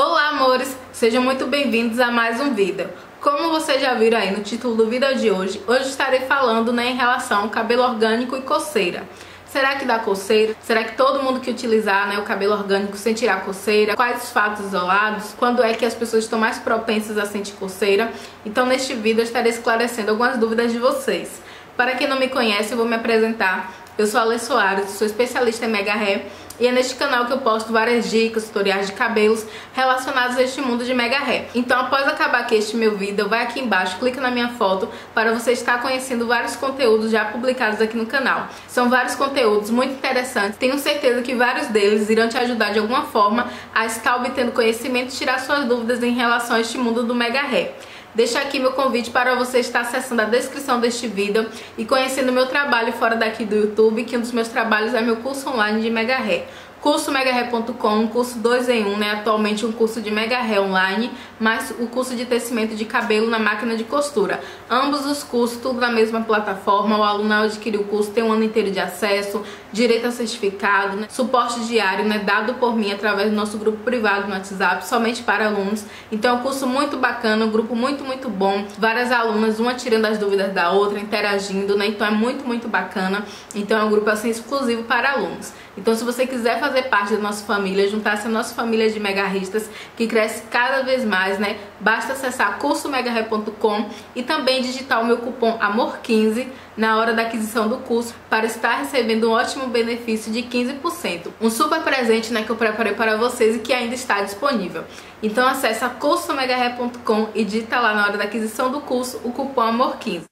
Olá, amores! Sejam muito bem-vindos a mais um vídeo. Como vocês já viram aí no título do vídeo de hoje, hoje estarei falando né, em relação ao cabelo orgânico e coceira. Será que dá coceira? Será que todo mundo que utilizar né, o cabelo orgânico sentirá coceira? Quais os fatos isolados? Quando é que as pessoas estão mais propensas a sentir coceira? Então neste vídeo eu estarei esclarecendo algumas dúvidas de vocês. Para quem não me conhece, eu vou me apresentar. Eu sou a Alê Soares, sou especialista em mega hair e é neste canal que eu posto várias dicas, tutoriais de cabelos relacionados a este mundo de mega hair. Então após acabar aqui este meu vídeo, vai aqui embaixo, clica na minha foto para você estar conhecendo vários conteúdos já publicados aqui no canal. São vários conteúdos muito interessantes, tenho certeza que vários deles irão te ajudar de alguma forma a estar obtendo conhecimento e tirar suas dúvidas em relação a este mundo do mega hair. Deixa aqui meu convite para você estar acessando a descrição deste vídeo e conhecendo meu trabalho fora daqui do YouTube, que um dos meus trabalhos é meu curso online de Mega Hair curso megaré.com, um curso 2 em 1, um, né? Atualmente um curso de mega hair online, mais o curso de tecimento de cabelo na máquina de costura. Ambos os cursos, tudo na mesma plataforma. O aluno ao adquirir o curso tem um ano inteiro de acesso, direito a certificado, né? suporte diário, né? Dado por mim através do nosso grupo privado no WhatsApp, somente para alunos. Então é um curso muito bacana, um grupo muito, muito bom. Várias alunas, uma tirando as dúvidas da outra, interagindo, né? Então é muito, muito bacana. Então é um grupo assim exclusivo para alunos. Então se você quiser fazer parte da nossa família, juntar-se à nossa família de megarristas, que cresce cada vez mais, né? Basta acessar cursomegarre.com e também digitar o meu cupom AMOR15 na hora da aquisição do curso para estar recebendo um ótimo benefício de 15%. Um super presente né, que eu preparei para vocês e que ainda está disponível. Então acesse cursomegarre.com e digita lá na hora da aquisição do curso o cupom AMOR15.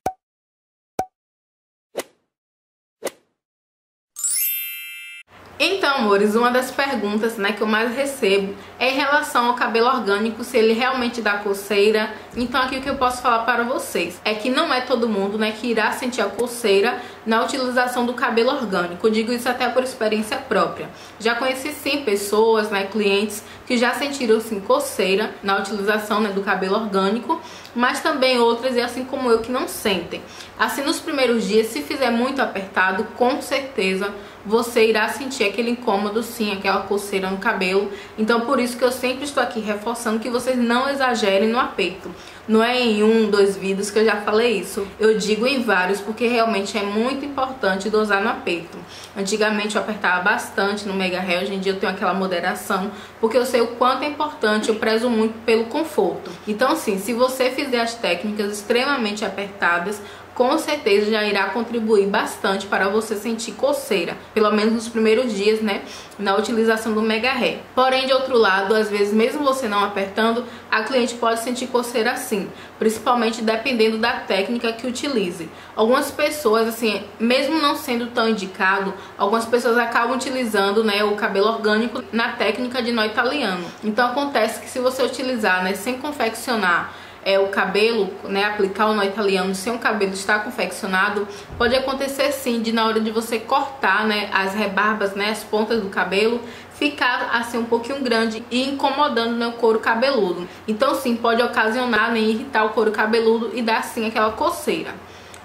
Então, amores, uma das perguntas né, que eu mais recebo é em relação ao cabelo orgânico, se ele realmente dá coceira. Então, aqui o que eu posso falar para vocês é que não é todo mundo né, que irá sentir a coceira na utilização do cabelo orgânico. Eu digo isso até por experiência própria. Já conheci sim pessoas, né, clientes que já sentiram sim coceira na utilização né, do cabelo orgânico, mas também outras, e assim como eu, que não sentem. Assim, nos primeiros dias, se fizer muito apertado, com certeza você irá sentir aquele incômodo sim, aquela coceira no cabelo. Então por isso que eu sempre estou aqui reforçando que vocês não exagerem no aperto. Não é em um, dois vídeos que eu já falei isso. Eu digo em vários porque realmente é muito importante dosar no aperto. Antigamente eu apertava bastante no Mega Hair, hoje em dia eu tenho aquela moderação, porque eu sei o quanto é importante, eu prezo muito pelo conforto. Então assim, se você fizer as técnicas extremamente apertadas, com certeza já irá contribuir bastante para você sentir coceira, pelo menos nos primeiros dias, né, na utilização do Mega Hair. Porém, de outro lado, às vezes mesmo você não apertando, a cliente pode sentir coceira sim, principalmente dependendo da técnica que utilize. Algumas pessoas, assim, mesmo não sendo tão indicado, algumas pessoas acabam utilizando, né, o cabelo orgânico na técnica de nó italiano. Então acontece que se você utilizar, né, sem confeccionar é, o cabelo, né, aplicar o nó italiano sem o cabelo estar confeccionado, pode acontecer sim de na hora de você cortar, né, as rebarbas, né, as pontas do cabelo, ficar assim um pouquinho grande e incomodando no couro cabeludo. Então sim, pode ocasionar, né, irritar o couro cabeludo e dar sim aquela coceira.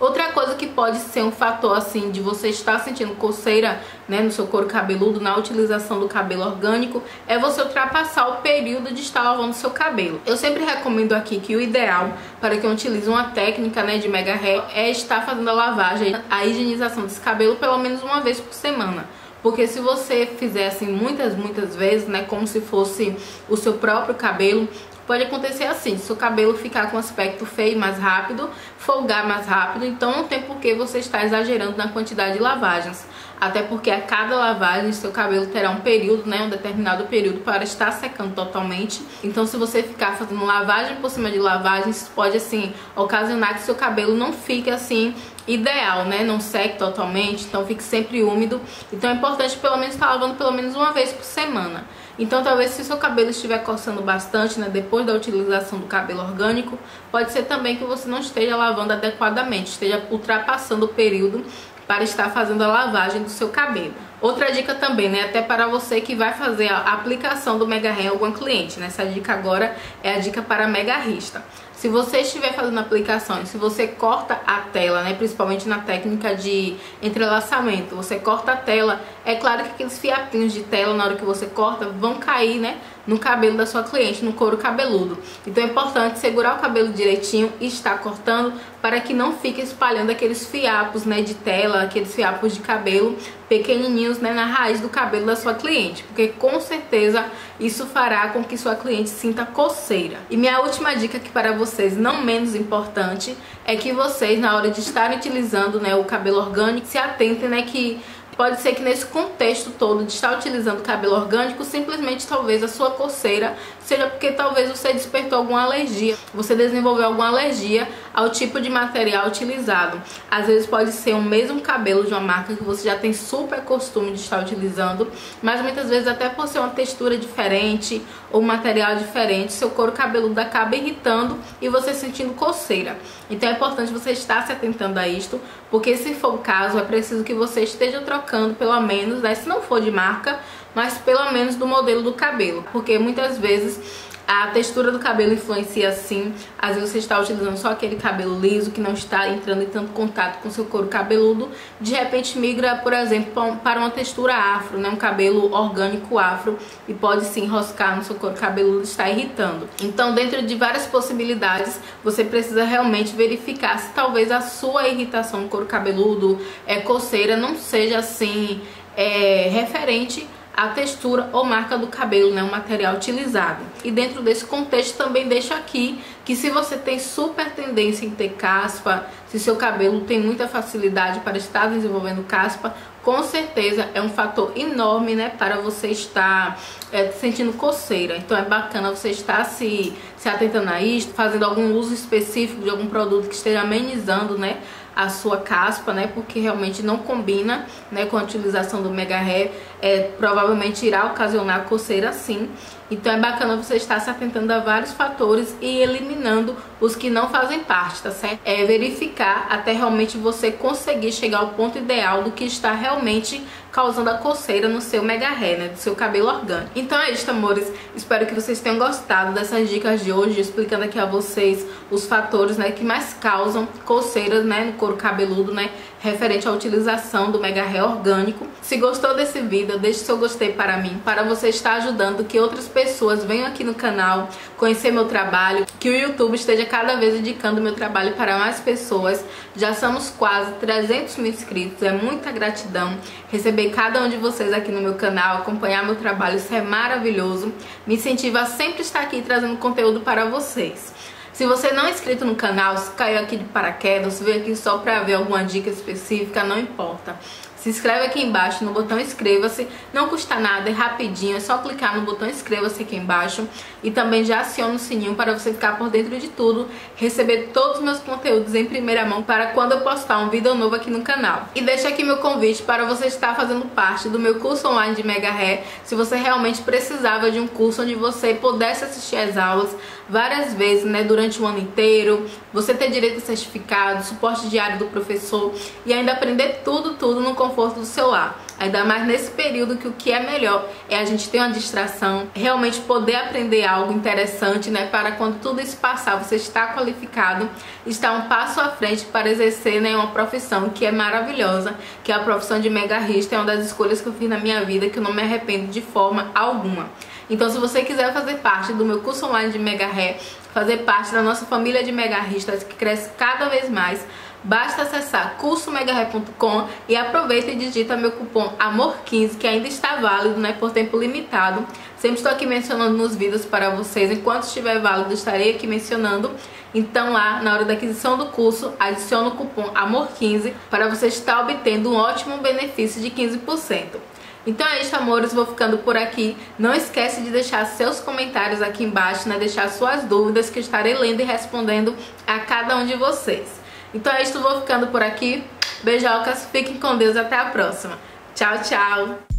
Outra coisa que pode ser um fator assim de você estar sentindo coceira né, no seu couro cabeludo na utilização do cabelo orgânico é você ultrapassar o período de estar lavando seu cabelo. Eu sempre recomendo aqui que o ideal para quem utiliza uma técnica né, de mega hair é estar fazendo a lavagem, a higienização desse cabelo pelo menos uma vez por semana. Porque se você fizer assim muitas, muitas vezes, né, como se fosse o seu próprio cabelo, pode acontecer assim, seu cabelo ficar com aspecto feio mais rápido, folgar mais rápido, então não tem por que você estar exagerando na quantidade de lavagens. Até porque a cada lavagem seu cabelo terá um período, né, um determinado período para estar secando totalmente. Então se você ficar fazendo lavagem por cima de lavagens, pode assim ocasionar que seu cabelo não fique assim ideal, né? Não seque totalmente, então fique sempre úmido. Então é importante pelo menos estar lavando pelo menos uma vez por semana. Então talvez se o seu cabelo estiver coçando bastante, né, depois da utilização do cabelo orgânico, pode ser também que você não esteja lavando adequadamente, esteja ultrapassando o período para estar fazendo a lavagem do seu cabelo. Outra dica também, né, até para você que vai fazer a aplicação do Mega Hair em algum cliente, né, essa dica agora é a dica para Mega Rista. Se você estiver fazendo aplicações, se você corta a tela, né, principalmente na técnica de entrelaçamento, você corta a tela, é claro que aqueles fiapinhos de tela na hora que você corta vão cair, né, no cabelo da sua cliente, no couro cabeludo. Então é importante segurar o cabelo direitinho e estar cortando para que não fique espalhando aqueles fiapos, né, de tela, aqueles fiapos de cabelo pequenininhos, né, na raiz do cabelo da sua cliente, porque com certeza isso fará com que sua cliente sinta coceira. E minha última dica aqui para vocês, não menos importante, é que vocês na hora de estar utilizando, né, o cabelo orgânico, se atentem, né, que Pode ser que nesse contexto todo de estar utilizando cabelo orgânico, simplesmente talvez a sua coceira seja porque talvez você despertou alguma alergia, você desenvolveu alguma alergia ao tipo de material utilizado. Às vezes pode ser o mesmo cabelo de uma marca que você já tem super costume de estar utilizando, mas muitas vezes até por ser uma textura diferente ou material diferente, seu couro cabeludo acaba irritando e você sentindo coceira. Então é importante você estar se atentando a isto, porque se for o caso, é preciso que você esteja trocando pelo menos, né, se não for de marca, mas pelo menos do modelo do cabelo, porque muitas vezes a textura do cabelo influencia sim. Às vezes você está utilizando só aquele cabelo liso que não está entrando em tanto contato com seu couro cabeludo. De repente migra, por exemplo, para uma textura afro, né? um cabelo orgânico afro e pode se enroscar no seu couro cabeludo e estar irritando. Então, dentro de várias possibilidades, você precisa realmente verificar se talvez a sua irritação no couro cabeludo, é, coceira, não seja assim é, referente a textura ou marca do cabelo, né, o material utilizado. E dentro desse contexto também deixo aqui que se você tem super tendência em ter caspa, se seu cabelo tem muita facilidade para estar desenvolvendo caspa, com certeza é um fator enorme, né, para você estar é, sentindo coceira. Então é bacana você estar se, se atentando a isso, fazendo algum uso específico de algum produto que esteja amenizando, né, a sua caspa, né? Porque realmente não combina, né? Com a utilização do Mega Hair, é, provavelmente irá ocasionar coceira sim. Então é bacana você estar se atentando a vários fatores e eliminando os que não fazem parte, tá certo? É verificar até realmente você conseguir chegar ao ponto ideal do que está realmente causando a coceira no seu mega hair, né, do seu cabelo orgânico. Então é isso, amores. Espero que vocês tenham gostado dessas dicas de hoje, explicando aqui a vocês os fatores, né, que mais causam coceiras, né, no couro cabeludo, né, referente à utilização do mega hair orgânico. Se gostou desse vídeo, deixe seu gostei para mim, para você estar ajudando que outras pessoas venham aqui no canal conhecer meu trabalho, que o YouTube esteja cada vez indicando meu trabalho para mais pessoas. Já somos quase 300 mil inscritos, é muita gratidão receber cada um de vocês aqui no meu canal, acompanhar meu trabalho, isso é maravilhoso. Me incentiva a sempre estar aqui trazendo conteúdo para vocês. Se você não é inscrito no canal, se caiu aqui de paraquedas, veio aqui só para ver alguma dica específica, não importa. Se inscreve aqui embaixo no botão inscreva-se, não custa nada, é rapidinho, é só clicar no botão inscreva-se aqui embaixo. E também já aciona o sininho para você ficar por dentro de tudo, receber todos os meus conteúdos em primeira mão para quando eu postar um vídeo novo aqui no canal. E deixa aqui meu convite para você estar fazendo parte do meu curso online de Mega Hair, se você realmente precisava de um curso onde você pudesse assistir as aulas várias vezes, né, durante o ano inteiro, você ter direito a certificado, suporte diário do professor e ainda aprender tudo, tudo no conforto do seu lar. Ainda mais nesse período que o que é melhor é a gente ter uma distração, realmente poder aprender algo interessante, né? Para quando tudo isso passar, você está qualificado, está um passo à frente para exercer né, uma profissão que é maravilhosa, que é a profissão de megarrista, é uma das escolhas que eu fiz na minha vida, que eu não me arrependo de forma alguma. Então, se você quiser fazer parte do meu curso online de Mega Hair, fazer parte da nossa família de megarristas que cresce cada vez mais, Basta acessar cursomegahair.com e aproveita e digita meu cupom AMOR15 que ainda está válido, né, por tempo limitado. Sempre estou aqui mencionando nos vídeos para vocês, enquanto estiver válido estarei aqui mencionando. Então lá, na hora da aquisição do curso, adicione o cupom AMOR15 para você estar obtendo um ótimo benefício de 15%. Então é isso, amores, vou ficando por aqui. Não esquece de deixar seus comentários aqui embaixo, né? Deixar suas dúvidas que estarei lendo e respondendo a cada um de vocês. Então é isso, vou ficando por aqui. Beijocas, fiquem com Deus, até a próxima. Tchau, tchau!